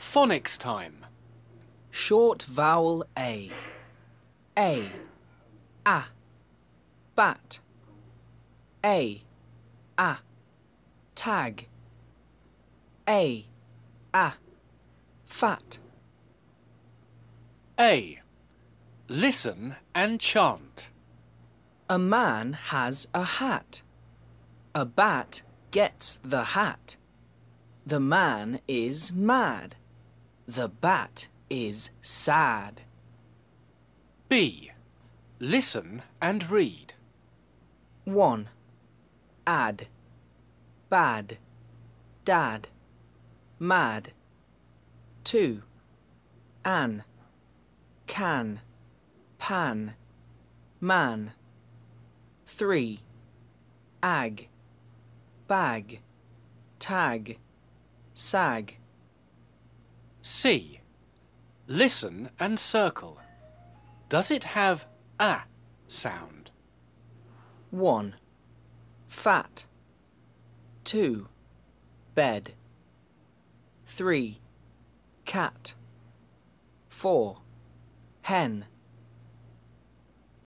Phonics time. Short vowel A. A. A. Bat. A. A. Tag. A. A. Fat. A. Listen and chant. A man has a hat. A bat gets the hat. The man is mad. The bat is sad. B. Listen and read. 1. Add. Bad. Dad. Mad. 2. An. Can. Pan. Man. 3. Ag. Bag. Tag. Sag. C. Listen and circle. Does it have a sound? 1. Fat. 2. Bed. 3. Cat. 4. Hen.